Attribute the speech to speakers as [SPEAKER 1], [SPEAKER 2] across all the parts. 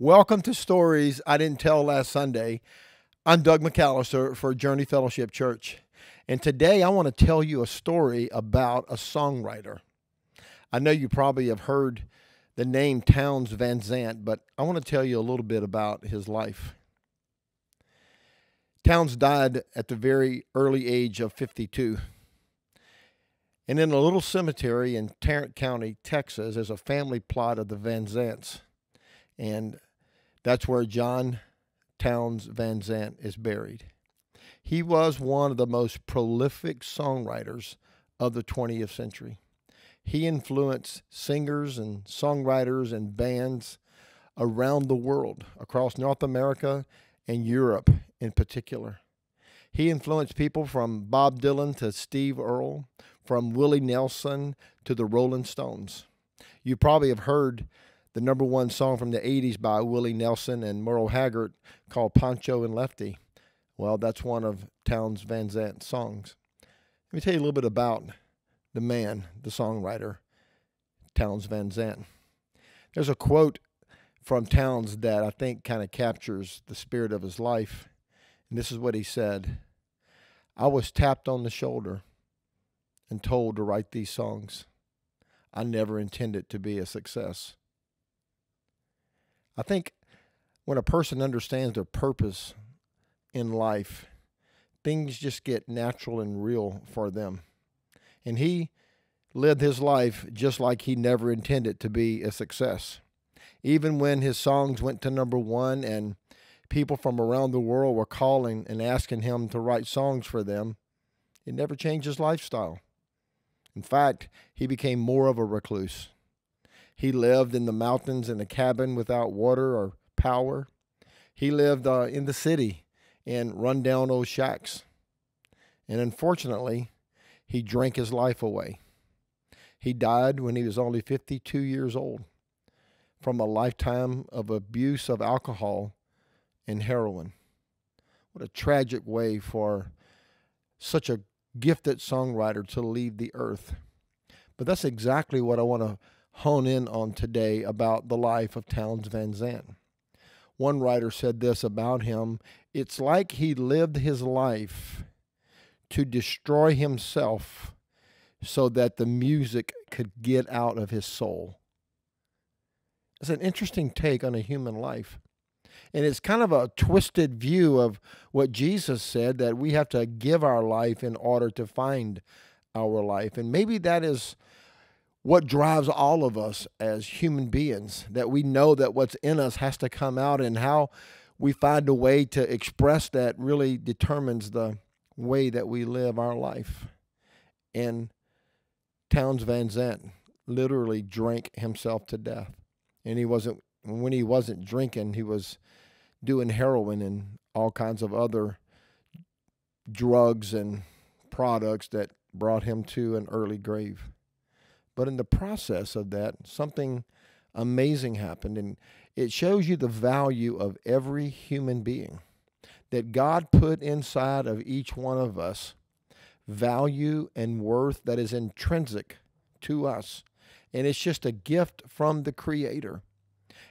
[SPEAKER 1] Welcome to Stories I Didn't Tell Last Sunday. I'm Doug McAllister for Journey Fellowship Church. And today I want to tell you a story about a songwriter. I know you probably have heard the name Townes Van Zandt, but I want to tell you a little bit about his life. Townes died at the very early age of 52. And in a little cemetery in Tarrant County, Texas, is a family plot of the Van Zandts. And that's where John Townes Van Zandt is buried. He was one of the most prolific songwriters of the 20th century. He influenced singers and songwriters and bands around the world, across North America and Europe in particular. He influenced people from Bob Dylan to Steve Earle, from Willie Nelson to the Rolling Stones. You probably have heard the number one song from the 80s by Willie Nelson and Merle Haggard called Pancho and Lefty. Well, that's one of Townes Van Zandt's songs. Let me tell you a little bit about the man, the songwriter, Townes Van Zandt. There's a quote from Townes that I think kind of captures the spirit of his life. And this is what he said I was tapped on the shoulder and told to write these songs. I never intended to be a success. I think when a person understands their purpose in life, things just get natural and real for them. And he lived his life just like he never intended to be a success. Even when his songs went to number one and people from around the world were calling and asking him to write songs for them, it never changed his lifestyle. In fact, he became more of a recluse. He lived in the mountains in a cabin without water or power. He lived uh, in the city in rundown old shacks. And unfortunately, he drank his life away. He died when he was only 52 years old from a lifetime of abuse of alcohol and heroin. What a tragic way for such a gifted songwriter to leave the earth. But that's exactly what I want to hone in on today about the life of Townes Van Zandt. One writer said this about him it's like he lived his life to destroy himself so that the music could get out of his soul. It's an interesting take on a human life. And it's kind of a twisted view of what Jesus said that we have to give our life in order to find our life. And maybe that is what drives all of us as human beings that we know that what's in us has to come out and how we find a way to express that really determines the way that we live our life. And Townes Van Zandt literally drank himself to death. And he wasn't when he wasn't drinking, he was doing heroin and all kinds of other drugs and products that brought him to an early grave. But in the process of that, something amazing happened. And it shows you the value of every human being that God put inside of each one of us value and worth that is intrinsic to us. And it's just a gift from the Creator.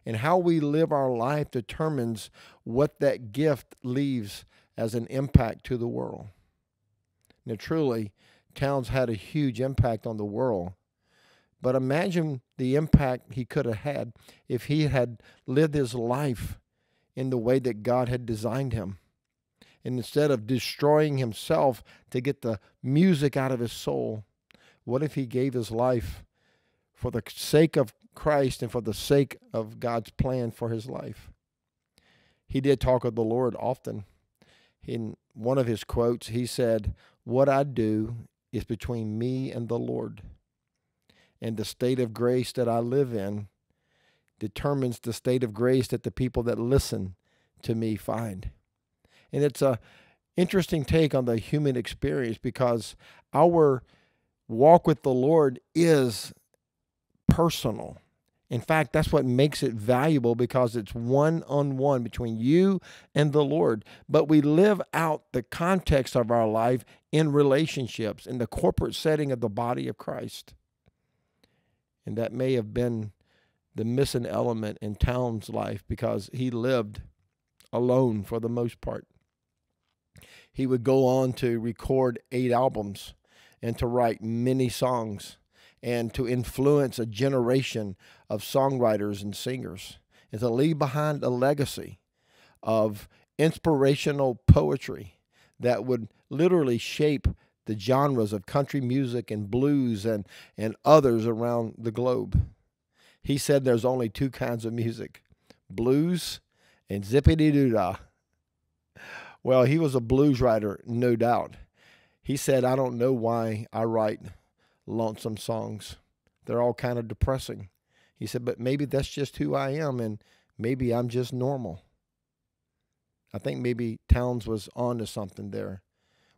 [SPEAKER 1] And how we live our life determines what that gift leaves as an impact to the world. Now, truly, Townes had a huge impact on the world but imagine the impact he could have had if he had lived his life in the way that God had designed him. And instead of destroying himself to get the music out of his soul, what if he gave his life for the sake of Christ and for the sake of God's plan for his life? He did talk of the Lord often. In one of his quotes, he said, What I do is between me and the Lord and the state of grace that I live in determines the state of grace that the people that listen to me find. And it's a interesting take on the human experience because our walk with the Lord is personal. In fact, that's what makes it valuable because it's one on one between you and the Lord. But we live out the context of our life in relationships, in the corporate setting of the body of Christ. And that may have been the missing element in Townes' life because he lived alone for the most part. He would go on to record eight albums and to write many songs and to influence a generation of songwriters and singers and to leave behind a legacy of inspirational poetry that would literally shape the genres of country music and blues and, and others around the globe. He said there's only two kinds of music blues and zippity doo dah. Well, he was a blues writer, no doubt. He said, I don't know why I write lonesome songs. They're all kind of depressing. He said, but maybe that's just who I am, and maybe I'm just normal. I think maybe Townes was on to something there.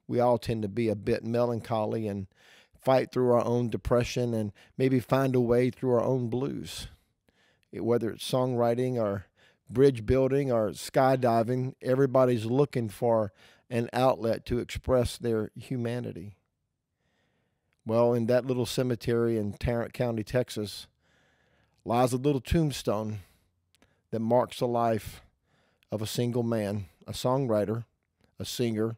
[SPEAKER 1] We all tend to be a bit melancholy and fight through our own depression and maybe find a way through our own blues. Whether it's songwriting or bridge building or skydiving, everybody's looking for an outlet to express their humanity. Well, in that little cemetery in Tarrant County, Texas, lies a little tombstone that marks the life of a single man, a songwriter, a singer,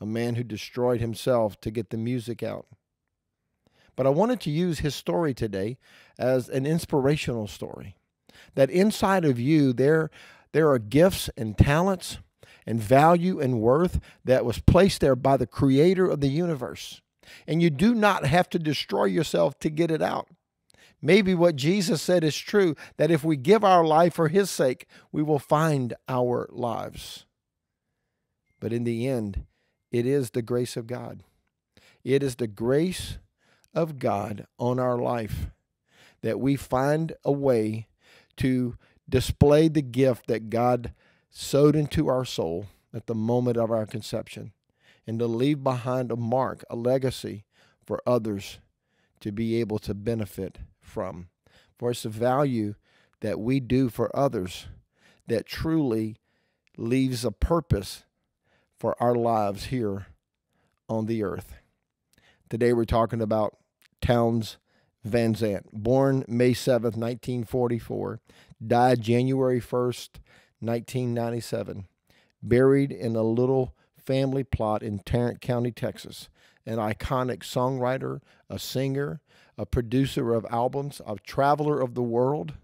[SPEAKER 1] a man who destroyed himself to get the music out. But I wanted to use his story today as an inspirational story. That inside of you, there, there are gifts and talents and value and worth that was placed there by the creator of the universe. And you do not have to destroy yourself to get it out. Maybe what Jesus said is true that if we give our life for his sake, we will find our lives. But in the end, it is the grace of God. It is the grace of God on our life that we find a way to display the gift that God sowed into our soul at the moment of our conception and to leave behind a mark, a legacy for others to be able to benefit from. For it's the value that we do for others that truly leaves a purpose for our lives here on the earth. Today we're talking about Townes Van Zandt, born May 7th, 1944, died January 1st, 1997, buried in a little family plot in Tarrant County, Texas. An iconic songwriter, a singer, a producer of albums, a traveler of the world,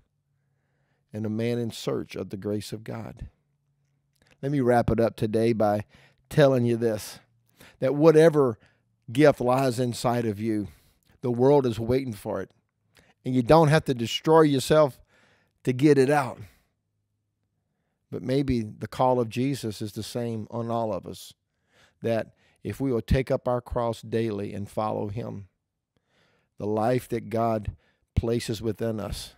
[SPEAKER 1] and a man in search of the grace of God. Let me wrap it up today by telling you this that whatever gift lies inside of you, the world is waiting for it. And you don't have to destroy yourself to get it out. But maybe the call of Jesus is the same on all of us that if we will take up our cross daily and follow Him, the life that God places within us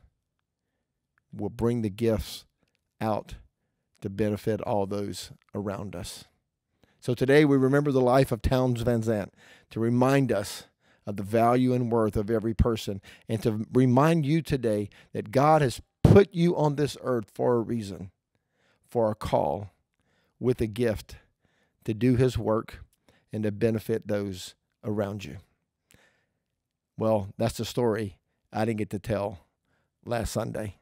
[SPEAKER 1] will bring the gifts out to benefit all those around us. So today we remember the life of Townes Van Zandt to remind us of the value and worth of every person and to remind you today that God has put you on this earth for a reason, for a call, with a gift to do his work and to benefit those around you. Well, that's the story I didn't get to tell last Sunday.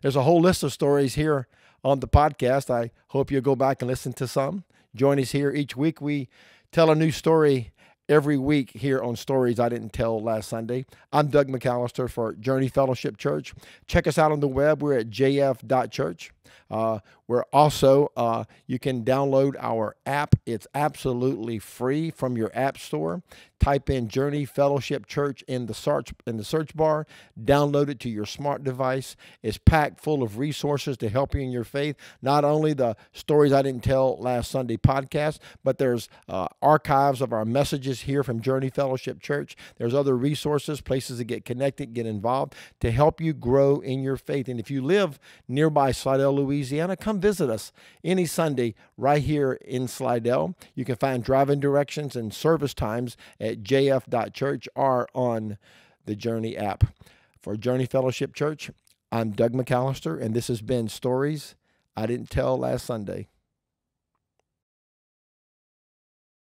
[SPEAKER 1] There's a whole list of stories here on the podcast. I hope you'll go back and listen to some. Join us here each week. We tell a new story every week here on Stories I Didn't Tell Last Sunday. I'm Doug McAllister for Journey Fellowship Church. Check us out on the web. We're at jf.church. Uh, we're also, uh, you can download our app. It's absolutely free from your app store. Type in Journey Fellowship Church in the search in the search bar. Download it to your smart device. It's packed full of resources to help you in your faith. Not only the stories I didn't tell last Sunday podcast, but there's uh, archives of our messages here from Journey Fellowship Church. There's other resources, places to get connected, get involved to help you grow in your faith. And if you live nearby Slidell, Louisiana, come visit us any Sunday right here in Slidell. You can find driving directions and service times at jf.church or on the Journey app. For Journey Fellowship Church, I'm Doug McAllister, and this has been Stories I Didn't Tell Last Sunday.